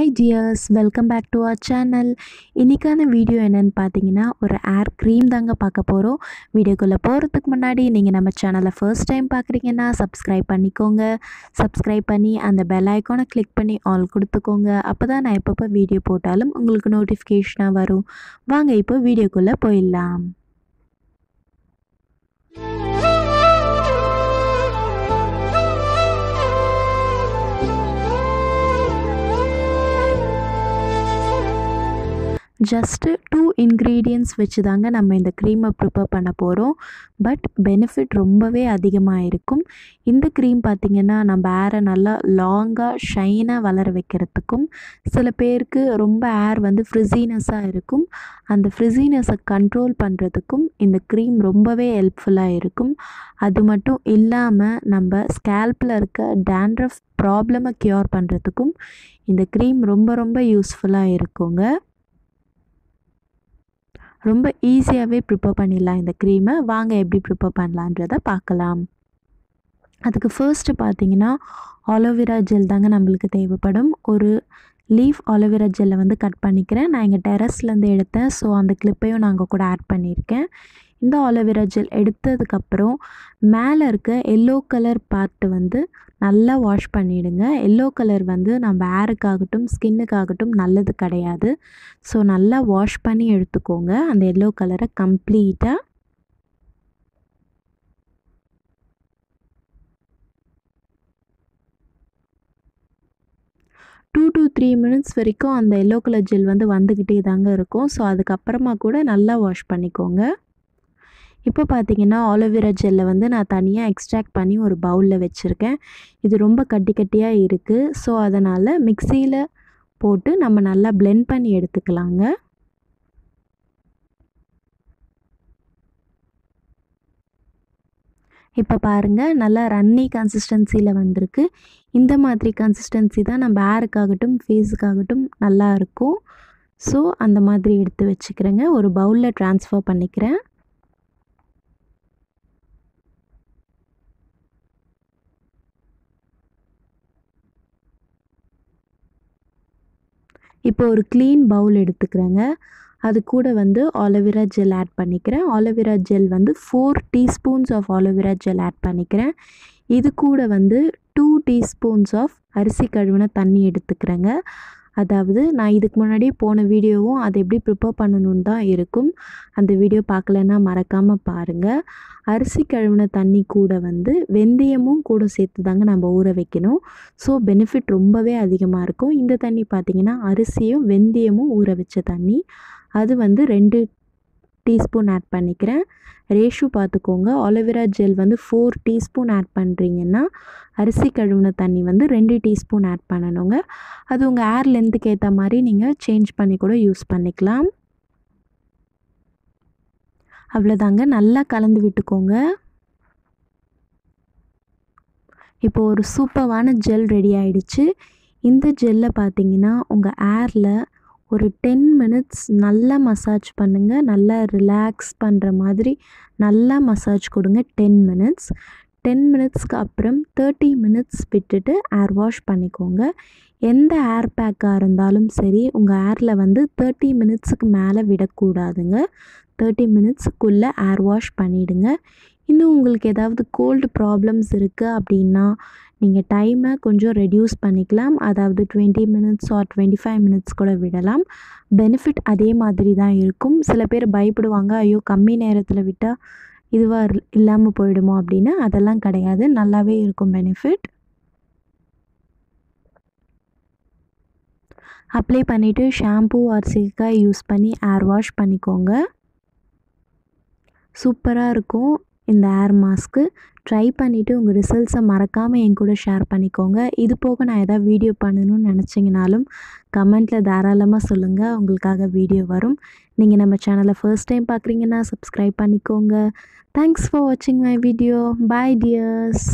Hi dears welcome back to our channel இன்றைக்கான video என்னென்னு பார்த்தீங்கன்னா ஒரு ஏர் க்ரீம் தாங்க பார்க்க போகிறோம் வீடியோக்குள்ளே போகிறதுக்கு முன்னாடி நீங்கள் நம்ம சேனலை ஃபர்ஸ்ட் டைம் பார்க்குறீங்கன்னா சப்ஸ்கிரைப் பண்ணிக்கோங்க. சப்ஸ்கிரைப் பண்ணி அந்த பெல் ஐக்கானை கிளிக் பண்ணி ஆல் கொடுத்துக்கோங்க. அப்போ தான் நான் எப்பப்போ வீடியோ போட்டாலும் உங்களுக்கு நோட்டிஃபிகேஷனாக வரும். வாங்க இப்போ வீடியோக்குள்ளே போயிடலாம். ஜஸ்ட்டு டூ இன்க்ரீடியன்ட்ஸ் வச்சு தாங்க நம்ம இந்த க்ரீமை ப்ரிப்பேர் பண்ண போகிறோம் பட் பெனிஃபிட் ரொம்பவே அதிகமாக இருக்கும். இந்த க்ரீம் பார்த்திங்கன்னா நம்ம ஏரை நல்லா லாங்காக ஷைனாக வளர வைக்கிறதுக்கும் சில பேருக்கு ரொம்ப ஏர் வந்து ஃப்ரிஸினஸாக இருக்கும். அந்த ஃப்ரிஸினஸை கண்ட்ரோல் பண்ணுறதுக்கும் இந்த க்ரீம் ரொம்பவே ஹெல்ப்ஃபுல்லாக இருக்கும். அது மட்டும் இல்லாமல் நம்ம ஸ்கேல்பில் இருக்க டேண்ட்ரஃப் ப்ராப்ளமை க்யூர் பண்ணுறதுக்கும் இந்த க்ரீம் ரொம்ப ரொம்ப யூஸ்ஃபுல்லாக இருக்குங்க. ரொம்ப ஈஸியாகவே ப்ரிப்பேர் பண்ணிடலாம் இந்த க்ரீமை வாங்க எப்படி ப்ரிப்பேர் பண்ணலான்றதை பார்க்கலாம். அதுக்கு ஃபர்ஸ்ட்டு பார்த்தீங்கன்னா ஆலோவேரா ஜெல் தாங்க நம்மளுக்கு தேவைப்படும். ஒரு லீஃப் ஆலோவேரா ஜெல்லை வந்து கட் பண்ணிக்கிறேன். நான் எங்கள் டெரஸ்லேருந்து எடுத்தேன். ஸோ அந்த கிளிப்பையும் நாங்கள் கூட ஆட் பண்ணியிருக்கேன். இந்த ஆலோவேரா ஜெல் எடுத்ததுக்கப்புறம் மேலே இருக்க எல்லோ கலர் பார்ட்டு வந்து நல்லா வாஷ் பண்ணிவிடுங்க எல்லோ கலர் வந்து நம்ம ஏருக்காகட்டும் ஸ்கின்னுக்காகட்டும் நல்லது கிடையாது. ஸோ நல்லா வாஷ் பண்ணி எடுத்துக்கோங்க. அந்த எல்லோ கலரை கம்ப்ளீட்டாக டூ டு த்ரீ மினிட்ஸ் வரைக்கும் அந்த எல்லோ கலர் ஜெல் வந்து வந்துக்கிட்டே தாங்க இருக்கும். ஸோ அதுக்கப்புறமா கூட நல்லா வாஷ் பண்ணிக்கோங்க. இப்போ பார்த்தீங்கன்னா ஆலோவேரா ஜெல்லை வந்து நான் தனியாக எக்ஸ்ட்ராக்ட் பண்ணி ஒரு பவுலில் வச்சுருக்கேன். இது ரொம்ப கட்டி கட்டியாக இருக்குது ஸோ அதனால் மிக்சியில் போட்டு நம்ம நல்லா பிளெண்ட் பண்ணி எடுத்துக்கலாங்க. இப்போ பாருங்கள் நல்லா ரன்னி கன்சிஸ்டன்சியில் வந்திருக்கு. இந்த மாதிரி கன்சிஸ்டன்சி தான் நம்ம ஏருக்காகட்டும் ஃபேஸுக்காகட்டும் நல்லா இருக்கும். ஸோ அந்த மாதிரி எடுத்து வச்சுக்கிறேங்க. ஒரு பவுலில் ட்ரான்ஸ்ஃபர் பண்ணிக்கிறேன். இப்போ ஒரு க்ளீன் பவுல் எடுத்துக்கிறேங்க. அது கூட வந்து ஆலோவேரா ஜெல் ஆட் பண்ணிக்கிறேன். ஆலோவேரா ஜெல் வந்து four teaspoons of aloe vera gel add பண்ணிக்கிறேன். இது கூட வந்து டூ டீஸ்பூன்ஸ் ஆஃப் அரிசி கழுவின தண்ணி எடுத்துக்கிறேங்க. அதாவது நான் இதுக்கு முன்னாடி போன வீடியோவும் அதை எப்படி ப்ரிப்பேர் பண்ணணுன்னு தான் இருக்கும். அந்த வீடியோ பார்க்கலன்னா மறக்காமல் பாருங்கள் அரிசி கழுவின தண்ணி கூட வந்து வெந்தயமும் கூட சேர்த்து தாங்க நம்ம ஊற வைக்கணும். ஸோ பெனிஃபிட் ரொம்பவே அதிகமாக இருக்கும். இந்த தண்ணி பார்த்திங்கன்னா அரிசியும் வெந்தயமும் ஊற வச்ச தண்ணி. அது வந்து ரெண்டு டீஸ்பூன் ஆட் பண்ணிக்கிறேன். ரேஷு பார்த்துக்கோங்க. ஆலோவேரா ஜெல் வந்து ஃபோர் டீஸ்பூன் ஆட் பண்ணுறீங்கன்னா அரிசி கழுவின தண்ணி வந்து ரெண்டு டீஸ்பூன் ஆட் பண்ணணுங்க. அது உங்கள் ஏர் லென்த்துக்கு ஏற்ற மாதிரி நீங்கள் சேஞ்ச் பண்ணி கூட யூஸ் பண்ணிக்கலாம். அவ்வளோதாங்க. நல்லா கலந்து விட்டுக்கோங்க. இப்போ ஒரு சூப்பர்வான ஜெல் ரெடி ஆயிடுச்சு. இந்த ஜெல்லை பார்த்தீங்கன்னா உங்கள் ஏரில் ஒரு டென் மினிட்ஸ் நல்லா மசாஜ் பண்ணுங்கள் நல்லா ரிலாக்ஸ் பண்ணுற மாதிரி நல்லா மசாஜ் கொடுங்க டென் மினிட்ஸ் டென் மினிட்ஸ்க்கு அப்புறம் தேர்ட்டி மினிட்ஸ் விட்டுட்டு ஏர் வாஷ் பண்ணிக்கோங்க. எந்த ஏர் பேக்காக இருந்தாலும் சரி உங்கள் ஏரில் வந்து தேர்ட்டி மினிட்ஸுக்கு மேலே விடக்கூடாதுங்க. தேர்ட்டி மினிட்ஸுக்குள்ளே ஏர் வாஷ் பண்ணிவிடுங்க இன்னும் உங்களுக்கு ஏதாவது கோல்டு ப்ராப்ளம்ஸ் இருக்குது அப்படின்னா நீங்கள் டைமை கொஞ்சம் ரெடியூஸ் பண்ணிக்கலாம். அதாவது twenty minutes or twenty five minutes கூட விடலாம். பெனிஃபிட் அதே மாதிரி தான் இருக்கும். சில பேர் பயப்படுவாங்க ஐயோ கம்மி நேரத்தில் விட்டால் இதுவாக இல்லாமல் போயிடுமோ? அப்படின்னு. அதெல்லாம் கிடையாது. நல்லாவே இருக்கும் பெனிஃபிட் அப்ளை பண்ணிவிட்டு ஷாம்பூ ஆர் சிக்காய் யூஸ் பண்ணி ஏர் வாஷ் பண்ணிக்கோங்க. சூப்பராக இருக்கும். இந்த ஏர் மாஸ்க்கு ட்ரை பண்ணிவிட்டு உங்கள் ரிசல்ட்ஸை மறக்காமல் என் கூட ஷேர் பண்ணிக்கோங்க. இது போக நான் எதாவது வீடியோ பண்ணணும்னு நினச்சிங்கனாலும் கமெண்ட்டில் தாராளமாக சொல்லுங்கள் உங்களுக்காக வீடியோ வரும். நீங்கள் நம்ம சேனலை ஃபர்ஸ்ட் டைம் பார்க்குறீங்கன்னா சப்ஸ்கிரைப் பண்ணிக்கோங்க. தேங்க்ஸ் ஃபார் வாட்சிங் மை வீடியோ பாய் டியர்ஸ்